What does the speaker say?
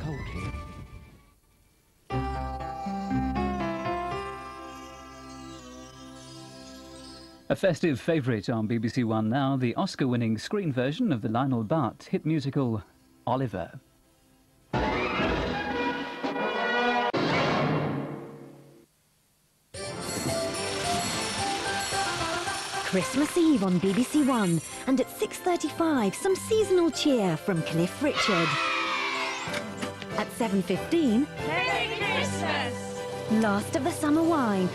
cold here. A festive favourite on BBC One now, the Oscar winning screen version of the Lionel Bart hit musical Oliver. Christmas Eve on BBC One, and at 6.35, some seasonal cheer from Cliff Richard. At 7.15, Merry Christmas! Last of the Summer Wine.